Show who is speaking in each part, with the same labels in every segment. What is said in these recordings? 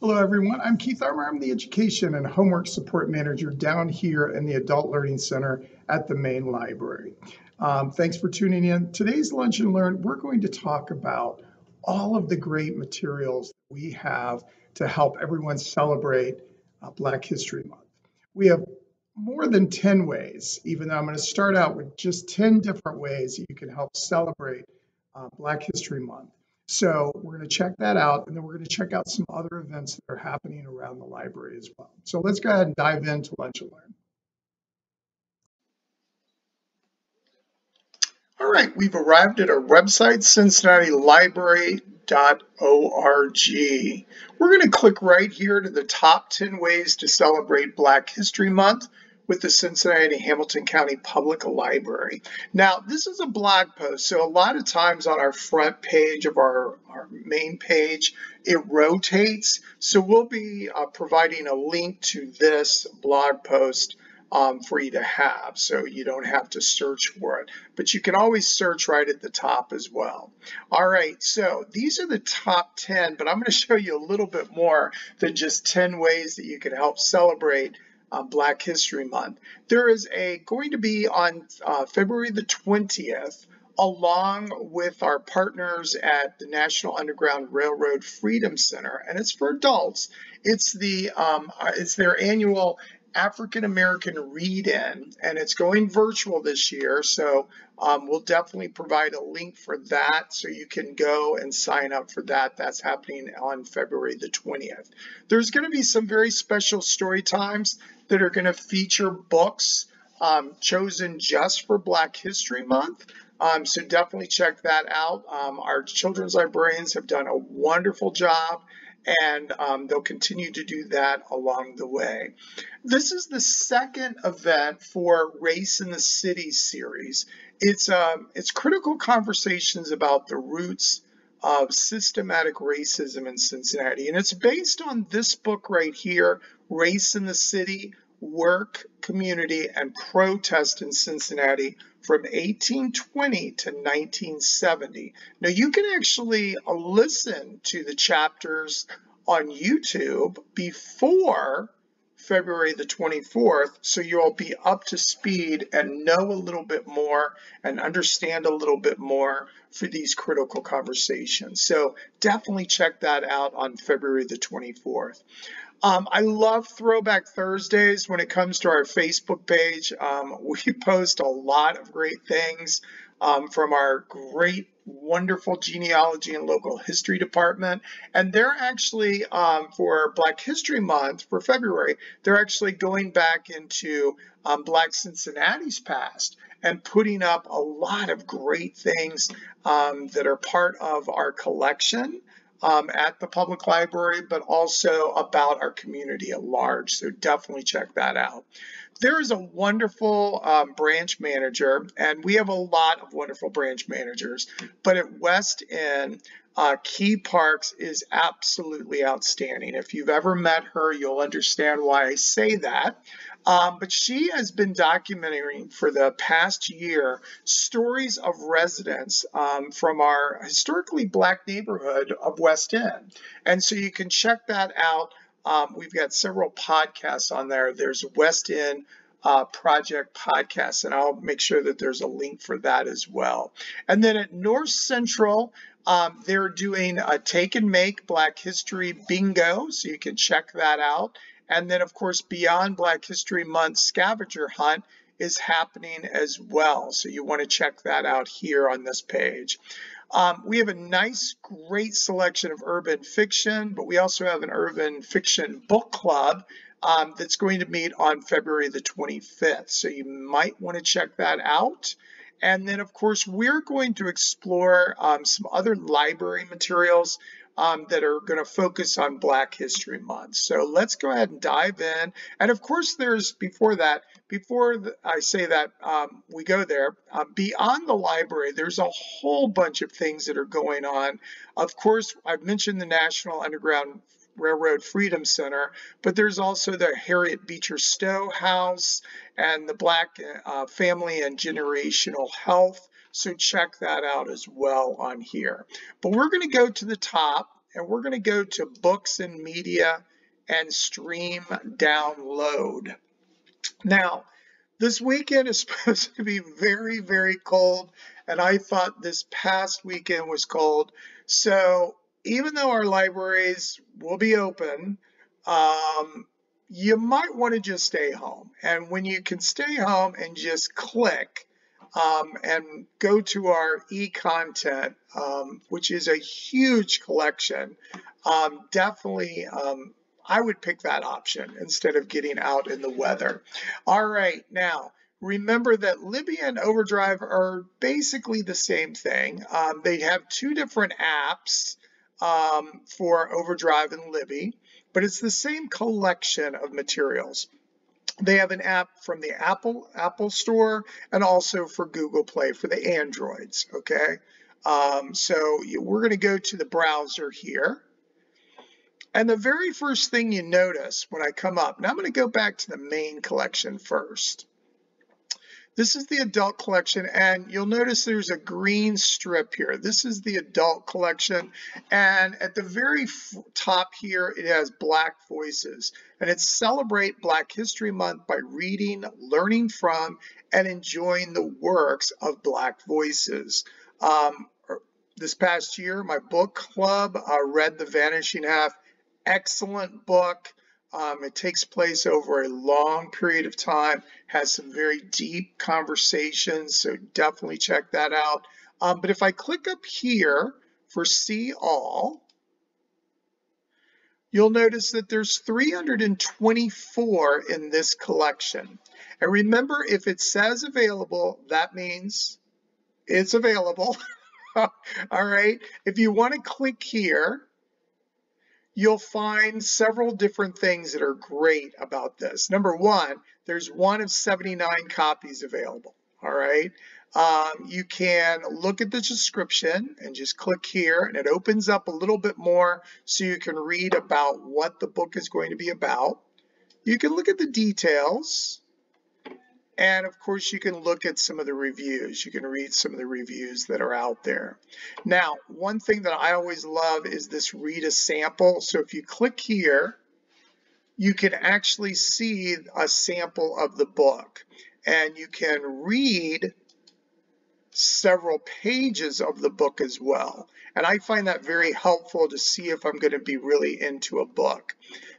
Speaker 1: Hello everyone, I'm Keith Armour. I'm the Education and Homework Support Manager down here in the Adult Learning Center at the main library. Um, thanks for tuning in. Today's Lunch and Learn, we're going to talk about all of the great materials we have to help everyone celebrate uh, Black History Month. We have more than 10 ways, even though I'm going to start out with just 10 different ways that you can help celebrate uh, Black History Month. So we're going to check that out, and then we're going to check out some other events that are happening around the library as well. So let's go ahead and dive into Lunch and Learn. All right, we've arrived at our website, cincinnatilibrary.org. We're going to click right here to the top 10 ways to celebrate Black History Month with the Cincinnati Hamilton County Public Library. Now, this is a blog post, so a lot of times on our front page of our, our main page, it rotates. So we'll be uh, providing a link to this blog post um, for you to have, so you don't have to search for it. But you can always search right at the top as well. All right, so these are the top 10, but I'm going to show you a little bit more than just 10 ways that you can help celebrate uh, Black History Month. There is a going to be on uh, February the 20th, along with our partners at the National Underground Railroad Freedom Center, and it's for adults. It's the um, uh, it's their annual African American Read In, and it's going virtual this year. So um, we'll definitely provide a link for that so you can go and sign up for that. That's happening on February the 20th. There's going to be some very special story times that are going to feature books um, chosen just for Black History Month. Um, so definitely check that out. Um, our children's librarians have done a wonderful job and um, they'll continue to do that along the way. This is the second event for Race in the City series. It's, um, it's critical conversations about the roots of systematic racism in Cincinnati. And it's based on this book right here, Race in the City, Work, Community, and Protest in Cincinnati from 1820 to 1970. Now you can actually uh, listen to the chapters on YouTube before February the 24th, so you'll be up to speed and know a little bit more and understand a little bit more for these critical conversations. So definitely check that out on February the 24th. Um, I love Throwback Thursdays when it comes to our Facebook page. Um, we post a lot of great things um, from our great, wonderful genealogy and local history department. And they're actually, um, for Black History Month for February, they're actually going back into um, Black Cincinnati's past and putting up a lot of great things um, that are part of our collection um, at the public library, but also about our community at large. So definitely check that out. There is a wonderful um, branch manager, and we have a lot of wonderful branch managers, but at West End, uh, Key Parks is absolutely outstanding. If you've ever met her, you'll understand why I say that. Um, but she has been documenting for the past year stories of residents um, from our historically black neighborhood of West End. And so you can check that out. Um, we've got several podcasts on there. There's West End uh, Project podcast, and I'll make sure that there's a link for that as well. And then at North Central, um, they're doing a take and make Black History bingo, so you can check that out. And then, of course, Beyond Black History Month scavenger hunt is happening as well. So you want to check that out here on this page. Um, we have a nice, great selection of urban fiction, but we also have an urban fiction book club um, that's going to meet on February the 25th. So you might want to check that out. And then, of course, we're going to explore um, some other library materials um, that are going to focus on Black History Month. So let's go ahead and dive in. And of course, there's before that, before I say that um, we go there, uh, beyond the library, there's a whole bunch of things that are going on. Of course, I've mentioned the National Underground Railroad Freedom Center, but there's also the Harriet Beecher Stowe House and the Black uh, Family and Generational Health. So check that out as well on here. But we're going to go to the top and we're going to go to books and media and stream download. Now, this weekend is supposed to be very, very cold, and I thought this past weekend was cold. So even though our libraries will be open, um, you might want to just stay home. And when you can stay home and just click um, and go to our e-content, um, which is a huge collection, um, definitely um, I would pick that option instead of getting out in the weather. All right, now remember that Libby and Overdrive are basically the same thing. Um, they have two different apps um, for Overdrive and Libby, but it's the same collection of materials. They have an app from the Apple Apple Store and also for Google Play for the Androids. Okay, um, so we're going to go to the browser here. And the very first thing you notice when I come up, now I'm going to go back to the main collection first. This is the adult collection, and you'll notice there's a green strip here. This is the adult collection, and at the very top here, it has Black Voices, and it's Celebrate Black History Month by reading, learning from, and enjoying the works of Black Voices. Um, this past year, my book club uh, read The Vanishing Half. Excellent book. Um, it takes place over a long period of time, has some very deep conversations, so definitely check that out. Um, but if I click up here for See All, you'll notice that there's 324 in this collection. And remember, if it says available, that means it's available. All right. If you want to click here, you'll find several different things that are great about this. Number one, there's one of 79 copies available. All right. Um, you can look at the description and just click here and it opens up a little bit more so you can read about what the book is going to be about. You can look at the details and of course, you can look at some of the reviews. You can read some of the reviews that are out there. Now, one thing that I always love is this read a sample. So if you click here, you can actually see a sample of the book and you can read several pages of the book as well. And I find that very helpful to see if I'm going to be really into a book.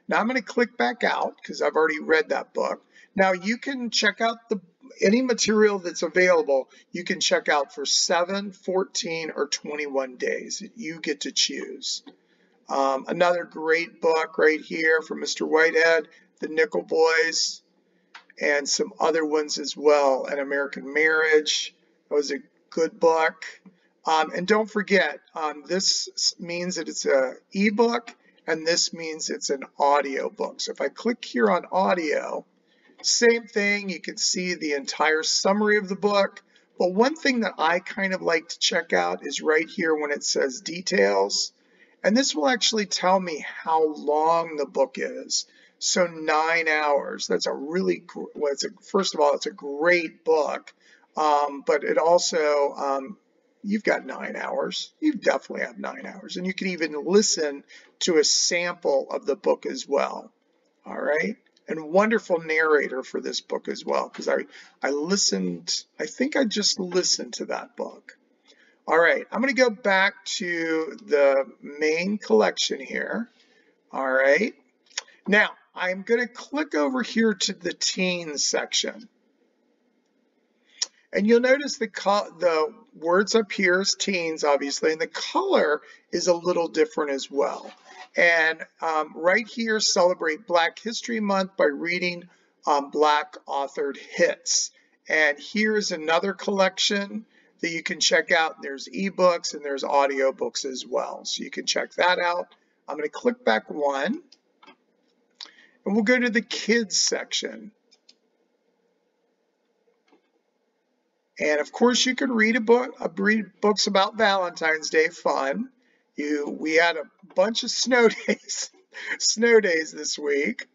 Speaker 1: Now I'm going to click back out because I've already read that book. Now you can check out the any material that's available, you can check out for 7, 14, or 21 days. You get to choose. Um, another great book right here from Mr. Whitehead, The Nickel Boys, and some other ones as well. An American Marriage that was a good book. Um, and don't forget, um, this means that it's an ebook, and this means it's an audio book. So if I click here on audio, same thing, you can see the entire summary of the book. But one thing that I kind of like to check out is right here when it says details. And this will actually tell me how long the book is. So nine hours. That's a really, well, it's a, first of all, it's a great book. Um, but it also, um, you've got nine hours. You definitely have nine hours. And you can even listen to a sample of the book as well. All right and wonderful narrator for this book as well because I, I listened, I think I just listened to that book. All right, I'm going to go back to the main collection here. All right, now I'm going to click over here to the teen section. And you'll notice the, the words up here is teens, obviously, and the color is a little different as well. And um, right here, celebrate Black History Month by reading um, Black authored hits. And here's another collection that you can check out. There's ebooks and there's audiobooks as well. So you can check that out. I'm going to click back one. And we'll go to the kids section. And of course, you can read a book, uh, read books about Valentine's Day, fun. You, we had a bunch of snow days, snow days this week.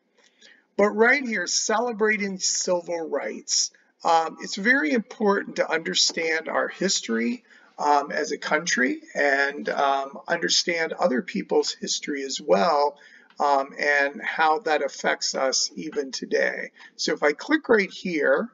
Speaker 1: But right here, celebrating civil rights. Um, it's very important to understand our history um, as a country and um, understand other people's history as well um, and how that affects us even today. So if I click right here,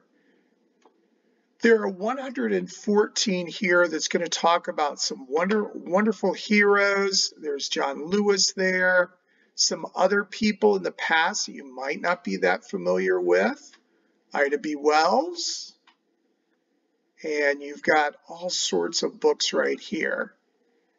Speaker 1: there are 114 here that's going to talk about some wonder, wonderful heroes. There's John Lewis there, some other people in the past that you might not be that familiar with. Ida B. Wells. And you've got all sorts of books right here.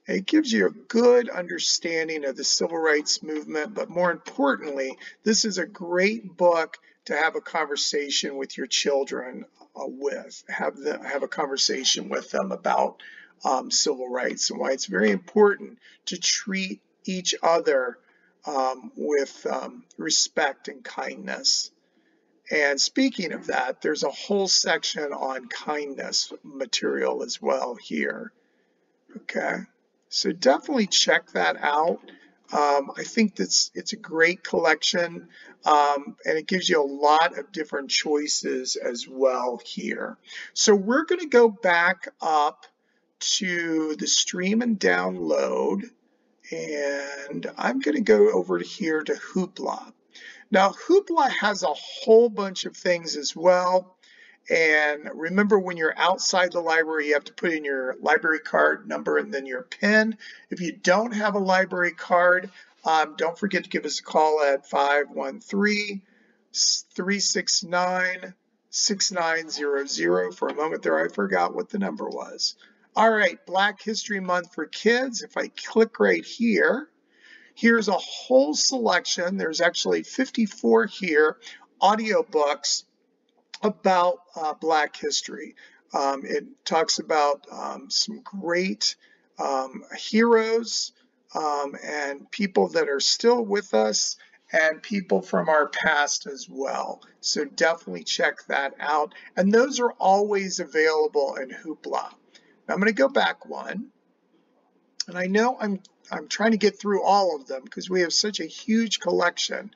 Speaker 1: It gives you a good understanding of the civil rights movement, but more importantly, this is a great book to have a conversation with your children with, have them have a conversation with them about um, civil rights and why it's very important to treat each other um, with um, respect and kindness. And speaking of that, there's a whole section on kindness material as well here. Okay, so definitely check that out. Um, I think that's it's a great collection um, and it gives you a lot of different choices as well here. So we're going to go back up to the stream and download and I'm going to go over here to Hoopla. Now Hoopla has a whole bunch of things as well. And remember when you're outside the library, you have to put in your library card number and then your PIN. If you don't have a library card, um, don't forget to give us a call at 513-369-6900. For a moment there, I forgot what the number was. All right, Black History Month for Kids. If I click right here, here's a whole selection. There's actually 54 here, audiobooks about uh, Black history. Um, it talks about um, some great um, heroes um, and people that are still with us and people from our past as well. So definitely check that out. And those are always available in Hoopla. Now I'm going to go back one. And I know I'm I'm trying to get through all of them because we have such a huge collection.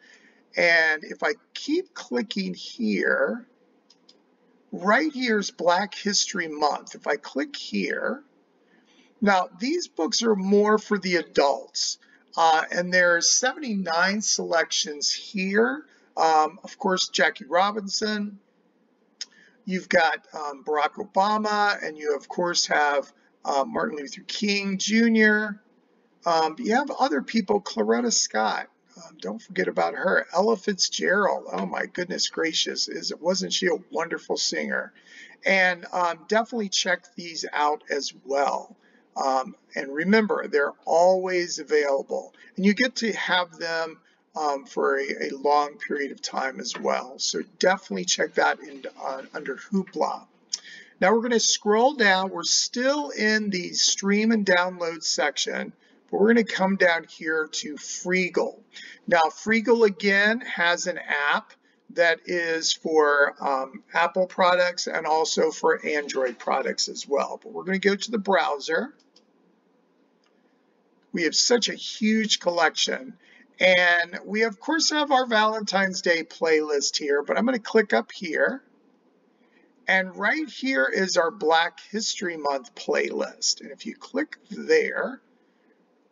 Speaker 1: And if I keep clicking here, right here is Black History Month. If I click here, now these books are more for the adults. Uh, and there's 79 selections here. Um, of course, Jackie Robinson. You've got um, Barack Obama, and you of course have uh, Martin Luther King Jr. Um, you have other people, Coretta Scott. Um, don't forget about her. Ella Fitzgerald. Oh my goodness gracious, is wasn't she a wonderful singer? And um, definitely check these out as well. Um, and remember, they're always available, and you get to have them um, for a, a, long period of time as well. So definitely check that in uh, under Hoopla. Now we're going to scroll down. We're still in the stream and download section, but we're going to come down here to Freegal. Now Freegal again has an app that is for um, Apple products and also for Android products as well. But we're going to go to the browser. We have such a huge collection. And we of course have our Valentine's Day playlist here, but I'm going to click up here. And right here is our Black History Month playlist. And if you click there,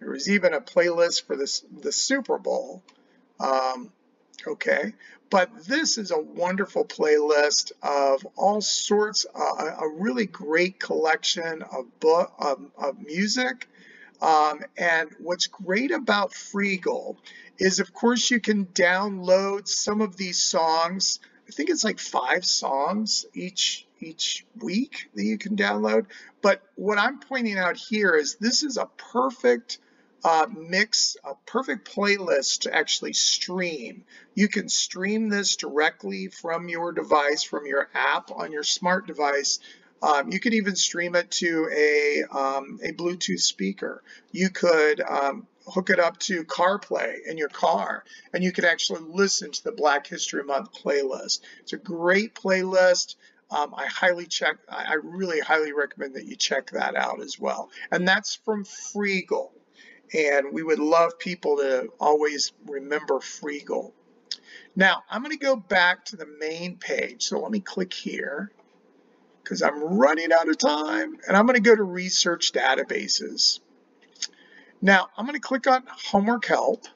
Speaker 1: there was even a playlist for this, the Super Bowl. Um, okay, but this is a wonderful playlist of all sorts, uh, a really great collection of book of, of music um, and what's great about Freegal is, of course, you can download some of these songs. I think it's like five songs each each week that you can download. But what I'm pointing out here is this is a perfect uh, mix, a perfect playlist to actually stream. You can stream this directly from your device, from your app on your smart device um, you could even stream it to a, um, a Bluetooth speaker. You could um, hook it up to CarPlay in your car, and you could actually listen to the Black History Month playlist. It's a great playlist. Um, I highly check, I really highly recommend that you check that out as well. And that's from Freegal. And we would love people to always remember Freegal. Now, I'm going to go back to the main page. So let me click here. because I'm running out of time and I'm going to go to research databases. Now I'm going to click on homework help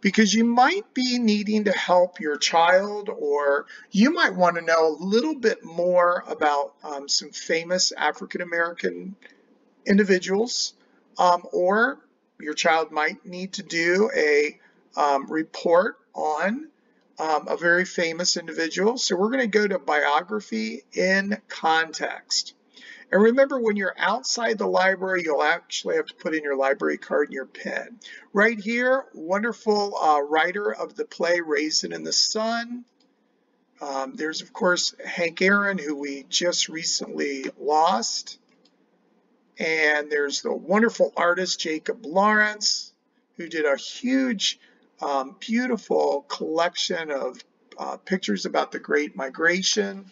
Speaker 1: because you might be needing to help your child or you might want to know a little bit more about um, some famous African American individuals um, or your child might need to do a um, report on um, a very famous individual. So we're going to go to biography in context. And remember, when you're outside the library, you'll actually have to put in your library card and your pen. Right here, wonderful uh, writer of the play Raisin in the Sun. Um, there's, of course, Hank Aaron, who we just recently lost. And there's the wonderful artist Jacob Lawrence, who did a huge, um, beautiful collection of uh, pictures about the Great Migration.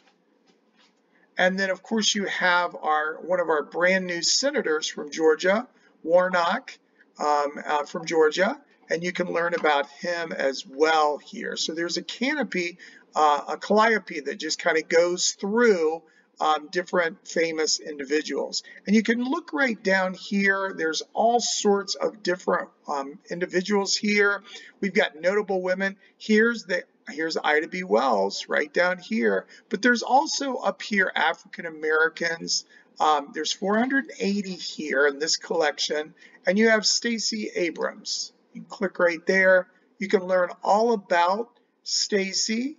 Speaker 1: And then, of course, you have our one of our brand new senators from Georgia, Warnock um, uh, from Georgia, and you can learn about him as well here. So there's a canopy, uh, a calliope that just kind of goes through um, different famous individuals. And you can look right down here. There's all sorts of different um, individuals here. We've got notable women. Here's the here's Ida B. Wells right down here. But there's also up here African Americans. Um, there's 480 here in this collection. And you have Stacey Abrams. You click right there. You can learn all about Stacey.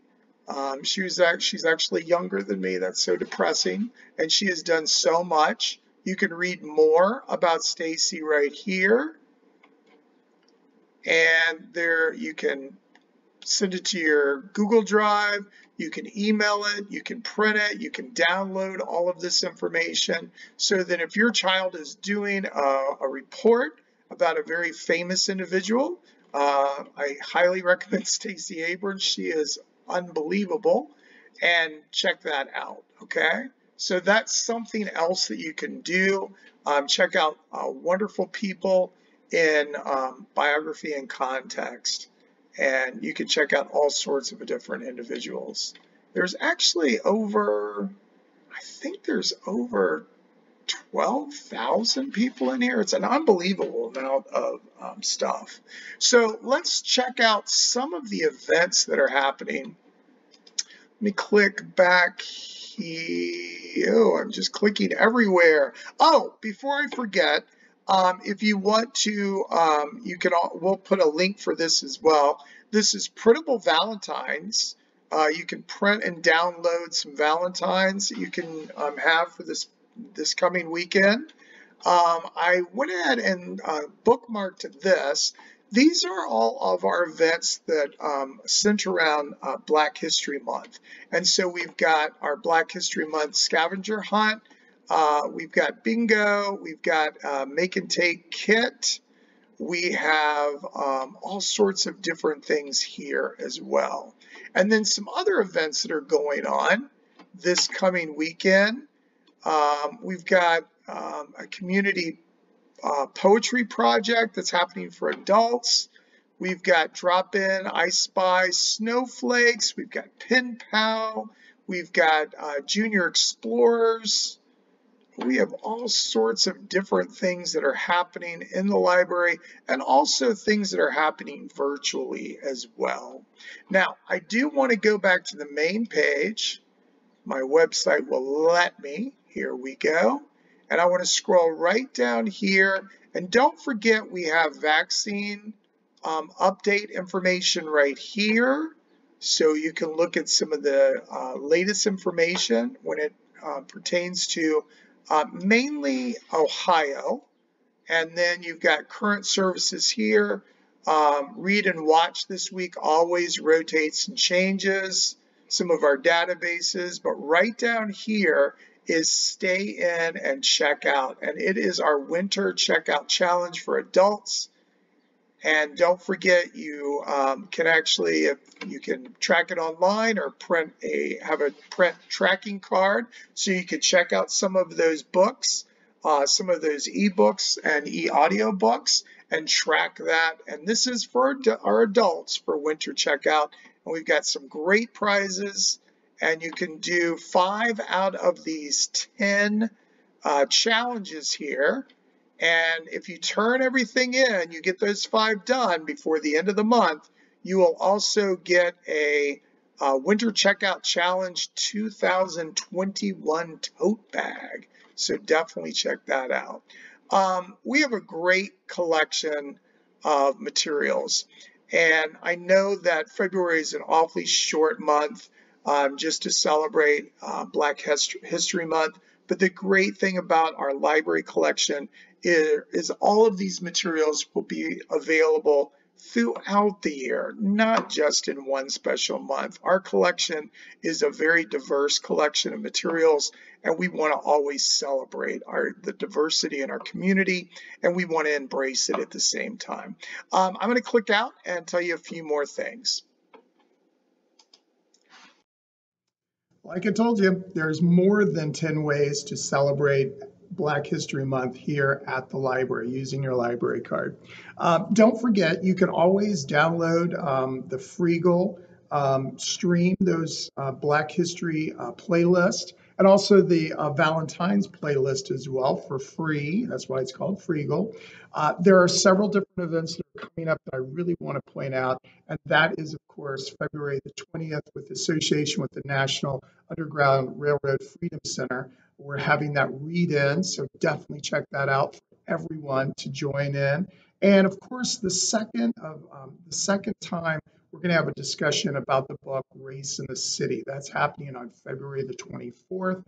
Speaker 1: Um, she was she's actually younger than me. That's so depressing. And she has done so much. You can read more about Stacy right here. And there you can send it to your Google Drive, you can email it, you can print it, you can download all of this information so that if your child is doing a, a report about a very famous individual, uh, I highly recommend Stacey Abrams. She is unbelievable and check that out, okay? So that's something else that you can do. Um, check out uh, wonderful people in um, biography and context and you can check out all sorts of different individuals. There's actually over, I think there's over 12,000 people in here. It's an unbelievable amount of um, stuff. So let's check out some of the events that are happening. Let me click back here. Oh, I'm just clicking everywhere. Oh, before I forget, um, if you want to, um, you can, we'll put a link for this as well. This is printable Valentines. Uh, you can print and download some Valentines that you can um, have for this, this coming weekend. Um, I went ahead and uh, bookmarked this. These are all of our events that um, center around uh, Black History Month. And so we've got our Black History Month scavenger hunt, uh, we've got bingo, we've got uh, make and take kit, we have um, all sorts of different things here as well. And then some other events that are going on this coming weekend. Um, we've got um, a community uh, poetry project that's happening for adults. We've got drop-in, I Spy, Snowflakes. We've got Pen Pal. We've got uh, Junior Explorers we have all sorts of different things that are happening in the library and also things that are happening virtually as well. Now, I do want to go back to the main page. My website will let me. Here we go. And I want to scroll right down here. And don't forget we have vaccine um, update information right here. So you can look at some of the uh, latest information when it uh, pertains to uh, mainly Ohio. And then you've got current services here. Um, read and watch this week always rotates and changes some of our databases, but right down here is stay in and check out. And it is our winter checkout challenge for adults. And don't forget, you um, can actually, you can track it online or print a, have a print tracking card so you can check out some of those books, uh, some of those ebooks and e-audio books and track that. And this is for our adults for winter checkout. And we've got some great prizes and you can do five out of these 10 uh, challenges here. And if you turn everything in, you get those five done before the end of the month, you will also get a uh, Winter Checkout Challenge 2021 tote bag. So definitely check that out. Um, we have a great collection of materials. And I know that February is an awfully short month um, just to celebrate uh, Black History Month. But the great thing about our library collection is, is all of these materials will be available throughout the year, not just in one special month. Our collection is a very diverse collection of materials, and we want to always celebrate our the diversity in our community, and we want to embrace it at the same time. Um, I'm going to click out and tell you a few more things. Like I told you, there's more than 10 ways to celebrate Black History Month here at the library using your library card. Um, don't forget, you can always download um, the Freegal um, stream, those uh, Black History uh, playlist, and also the uh, Valentine's playlist as well for free. That's why it's called Freegal. Uh, there are several different events that are coming up that I really want to point out, and that is, of course, February the 20th with association with the National Underground Railroad Freedom Center. We're having that read in, so definitely check that out for everyone to join in. And of course, the second of um, the second time we're going to have a discussion about the book Race in the City. That's happening on February the 24th.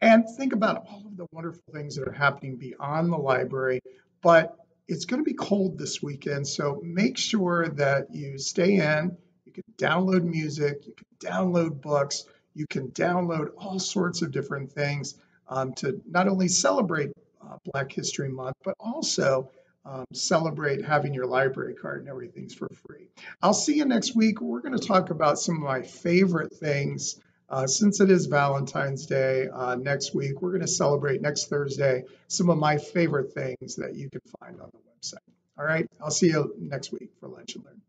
Speaker 1: And think about all of the wonderful things that are happening beyond the library. But it's going to be cold this weekend, so make sure that you stay in. You can download music, you can download books, you can download all sorts of different things um, to not only celebrate uh, Black History Month, but also um, celebrate having your library card and everything's for free. I'll see you next week. We're going to talk about some of my favorite things. Uh, since it is Valentine's Day uh, next week, we're going to celebrate next Thursday some of my favorite things that you can find on the website. All right, I'll see you next week for Lunch and Learn.